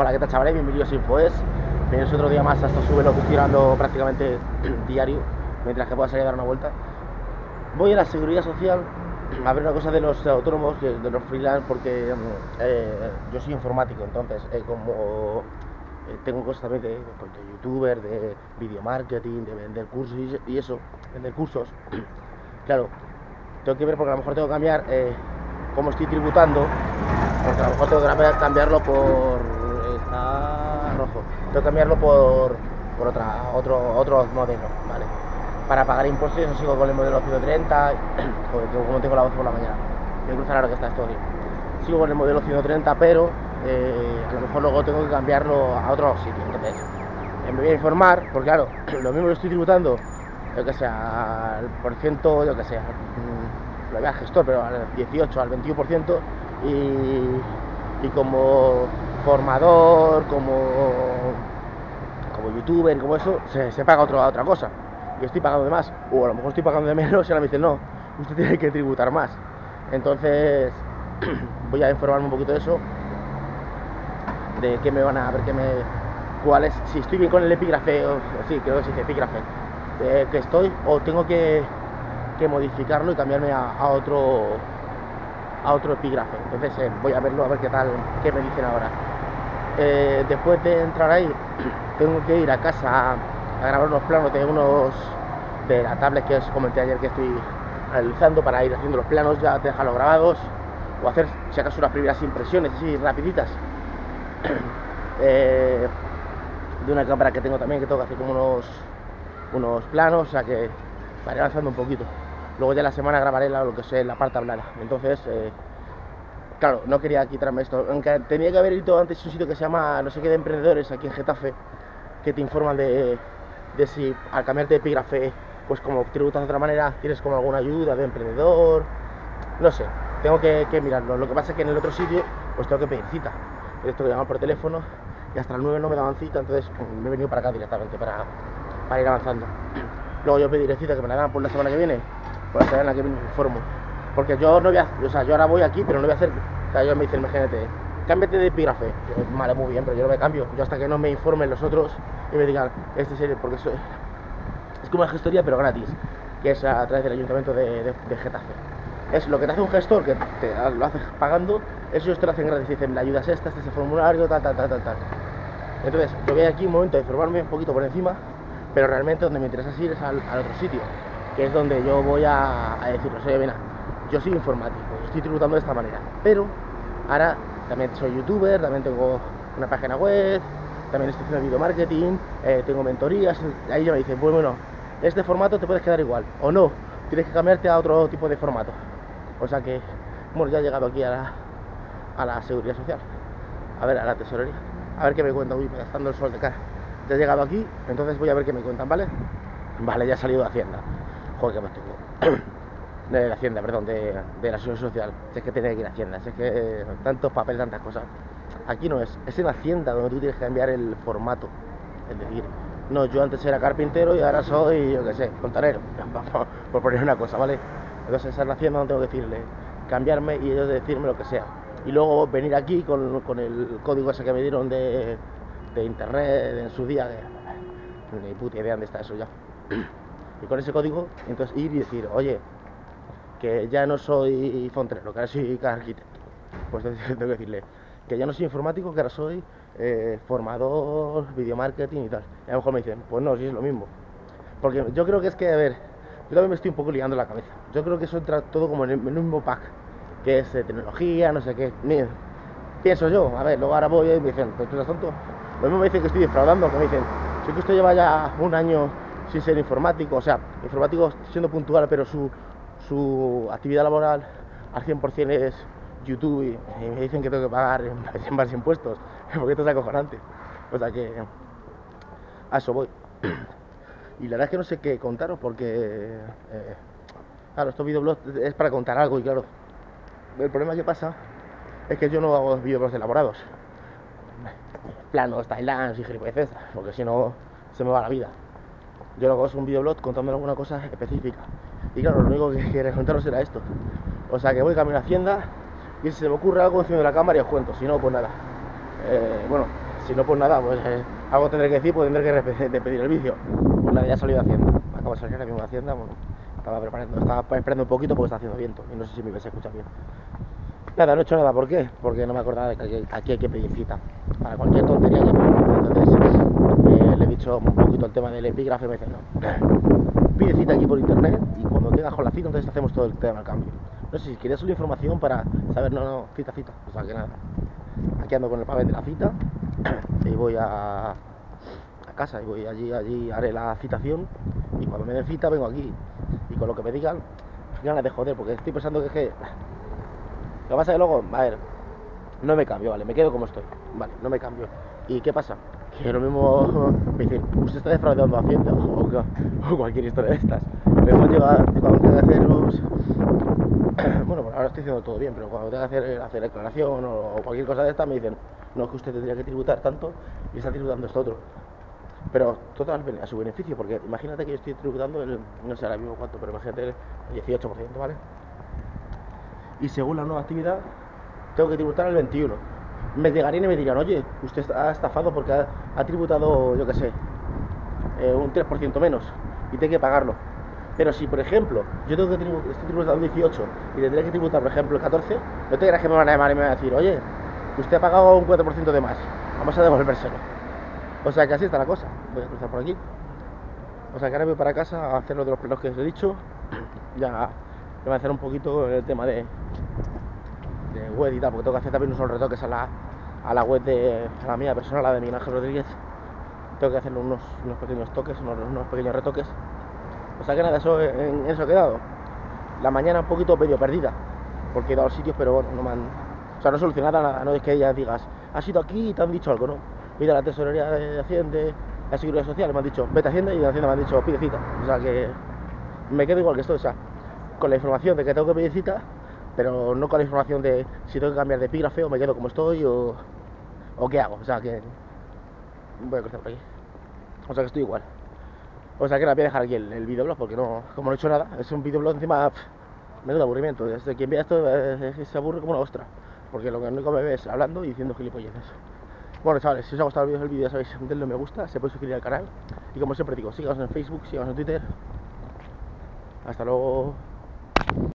Hola, ¿qué tal chavales? Bienvenidos a InfoES. Bienvenidos otro día más sube que estoy grabando prácticamente diario, mientras que pueda salir a dar una vuelta. Voy a la seguridad social a ver una cosa de los autónomos, de los freelance, porque eh, yo soy informático, entonces eh, como eh, tengo cosas también de, pues, de, youtuber, de video marketing, de vender cursos y, eso, vender cursos. claro, tengo que ver porque a lo mejor tengo que cambiar cómo estoy tributando, porque a lo mejor tengo que cambiarlo por está rojo, tengo que cambiarlo por, por otra, otro, otro modelo, ¿vale? Para pagar impuestos yo sigo con el modelo 130, como tengo la voz por la mañana, me cruza raro que está esto Sigo con el modelo 130, pero eh, a lo mejor luego tengo que cambiarlo a otro sitio. Entonces, me voy a informar, porque claro, lo mismo lo estoy tributando, yo que sea, al por ciento, yo que sea, mm, lo voy al gestor, pero al 18, al 21%, y, y como formador, como, como youtuber, como eso, se, paga otra otra cosa. Yo estoy pagando de más, o a lo mejor estoy pagando de menos, y ahora me dicen, no, usted tiene que tributar más. Entonces, voy a informarme un poquito de eso de qué me van a ver, qué me, cuál es, si estoy bien con el epígrafe, o, sí, creo que se dice epígrafe, que estoy, o tengo que, que modificarlo y cambiarme a, otro a otro epígrafe. Entonces eh, voy a verlo, a ver qué tal, qué me dicen ahora. Eh, después de entrar ahí, tengo que ir a casa a, grabar unos planos de unos de la tablet que os comenté ayer que estoy analizando para ir haciendo los planos, ya dejarlos grabados o hacer si acaso unas primeras impresiones así rapiditas Eh, de una cámara que tengo también, que tengo que hacer como unos, unos planos, o sea que para avanzando un poquito. Luego ya la semana grabaré lo que sé, la parte hablada. Entonces, eh, claro, no quería quitarme esto. Aunque tenía que haber ido antes a un sitio que se llama no sé qué de emprendedores aquí en Getafe, que te informan de, de si al cambiarte de epígrafe, pues como tributas de otra manera, tienes como alguna ayuda de emprendedor. No sé, tengo que, mirarlo. Lo que pasa es que en el otro sitio, pues tengo que pedir cita esto que llamar por teléfono y hasta las 9 no me daban cita, entonces pues, me he venido para acá directamente para, para ir avanzando. Luego yo pediré cita que me la dan por la semana que viene, por la semana que viene me informo. Porque yo no voy a, o sea, yo ahora voy aquí, pero no voy a hacer, o sea, yo me dicen, imagínate, cámbiate de epígrafe. vale, muy bien, pero yo no me cambio. Yo hasta que no me informen los otros y me digan, este es el, porque es como una gestoría, pero gratis, que es a través del ayuntamiento de, Getafe es lo que te hace un gestor que te lo haces pagando, ellos te lo hacen gratis, dicen, la ayuda es esta, este es el formulario, tal, tal, tal, tal. Entonces, yo voy aquí un momento a informarme un poquito por encima, pero realmente donde me interesa ir es al, otro sitio, que es donde yo voy a, a deciros, oye, mira, yo soy informático, estoy tributando de esta manera, pero ahora también soy youtuber, también tengo una página web, también estoy haciendo video marketing, eh, tengo mentorías, ahí ya me dicen, pues bueno, este formato te puedes quedar igual, o no, tienes que cambiarte a otro tipo de formato. O sea que, bueno, ya he llegado aquí a la, a la seguridad social. A ver, a la tesorería. A ver qué me cuentan. Uy, gastando el sol de cara. Ya he llegado aquí, entonces voy a ver qué me cuentan, ¿vale? Vale, ya he salido de Hacienda. Joder, que me tengo. De la Hacienda, perdón, de, de la seguridad social. Si es que tiene que ir a Hacienda. Si es que eh, tantos papeles, tantas cosas. Aquí no es. Es en Hacienda donde tú tienes que cambiar el formato. Es decir, no, yo antes era carpintero y ahora soy, yo qué sé, fontanero. Por poner una cosa, ¿vale? Entonces es la no tengo que decirle, cambiarme y ellos decirme lo que sea. Y luego venir aquí con, el código ese que me dieron de, internet en su día, de, ni puta idea dónde está eso ya. Y con ese código, entonces ir y decir, oye, que ya no soy fontanero, que ahora soy arquitecto. Pues tengo que decirle que ya no soy informático, que ahora soy eh, formador, video marketing y tal. Y a lo mejor me dicen, pues no, si es lo mismo. Porque yo creo que es que, a ver, yo también me estoy un poco liando la cabeza. Yo creo que eso entra todo como en el, mismo pack, que es tecnología, no sé qué. pienso yo, a ver, luego ahora voy y me dicen, ¿tú eres tonto? Lo mismo me dicen que estoy defraudando, que me dicen, si que usted lleva ya un año sin ser informático, o sea, informático siendo puntual, pero su, su actividad laboral al 100% es YouTube y, me dicen que tengo que pagar en, más impuestos, porque esto es acojonante. O sea que a eso voy. Y la verdad es que no sé qué contaros porque, eh, claro, estos videoblogs es para contar algo y claro, el problema que pasa es que yo no hago videoblogs elaborados, planos, timelines y gilipolleces, porque si no se me va la vida. Yo lo hago es un videoblog contando alguna cosa específica. Y claro, lo único que quería contaros era esto. O sea que voy camino a Hacienda y si se me ocurre algo enciendo la cámara y os cuento, si no, pues nada. Eh, bueno, Si no, pues nada, pues eh, algo tendré que decir, pues tendré que pedir el vídeo. Pues nada, ya he salido de Hacienda. Acabo de salir ahora mismo de Hacienda, bueno, estaba preparando, estaba esperando un poquito porque está haciendo viento y no sé si me vais a escuchar bien. Nada, no he hecho nada, ¿por qué? Porque no me acordaba de que aquí hay que pedir cita. Para cualquier tontería que Entonces eh, le he dicho un poquito el tema del epígrafe y me dice, no, pide cita aquí por internet y cuando tengas con la cita entonces hacemos todo el tema del cambio. No sé si querías solo información para saber, no, no, cita, cita. O sea que nada. Aquí ando con el papel de la cita y voy a, a casa y voy allí, allí haré la citación y cuando me den cita vengo aquí y con lo que me digan, ganas de joder, porque estoy pensando que es que. Lo pasa es que luego, a ver, no me cambio, vale, me quedo como estoy, vale, no me cambio. ¿Y qué pasa? Que lo mismo me dicen, usted está defraudando a Hacienda o, cualquier historia de estas. Me hemos cuando tengo que hacer los. Bueno, ahora estoy haciendo todo bien, pero cuando tengo que hacer, hacer declaración o, cualquier cosa de estas me dicen, no, es que usted tendría que tributar tanto y está tributando esto otro. Pero todo a su beneficio, porque imagínate que yo estoy tributando el, no sé ahora mismo cuánto, pero imagínate el 18%, ¿vale? Y según la nueva actividad, tengo que tributar el 21%. Me llegarían y me dirían, oye, usted ha estafado porque ha, tributado, yo qué sé, eh, un 3% menos y tiene que pagarlo. Pero si, por ejemplo, yo tengo que tributar, estoy tributando el 18 y tendría que tributar, por ejemplo, el 14, no te creas que me van a llamar y me van a decir, oye, usted ha pagado un 4% de más, vamos a devolvérselo. O sea que así está la cosa. Voy a cruzar por aquí. O sea que ahora voy para casa a hacer lo de los planos que os he dicho. Ya voy a hacer un poquito el tema de, de web y tal, porque tengo que hacer también unos retoques a la, a la web de la mía personal, la de Miguel Ángel Rodríguez. Tengo que hacerle unos, unos pequeños toques, unos, unos, pequeños retoques. O sea que nada, eso, en, eso he quedado. La mañana un poquito medio perdida, porque he dado sitios, pero bueno, no me han. O sea, no he solucionado nada, no es que ya digas, has ido aquí y te han dicho algo, ¿no? a la tesorería de Hacienda, la Seguridad Social, me han dicho, vete a Hacienda y de Hacienda me han dicho, pide cita. O sea que me quedo igual que esto, o sea, con la información de que tengo que pedir cita, pero no con la información de si tengo que cambiar de epígrafe o me quedo como estoy o, o qué hago. O sea que voy a cruzar por aquí. O sea que estoy igual. O sea que la voy a dejar aquí el, el videoblog porque no, como no he hecho nada, es un videoblog encima, pff, menudo aburrimiento. Desde quien vea esto eh, se aburre como una ostra. Porque lo que único me ves hablando y diciendo gilipolleces. Bueno chavales, si os ha gustado el vídeo, ya sabéis, denle me gusta, se puede suscribir al canal y como siempre digo, síganos en Facebook, síganos en Twitter. Hasta luego.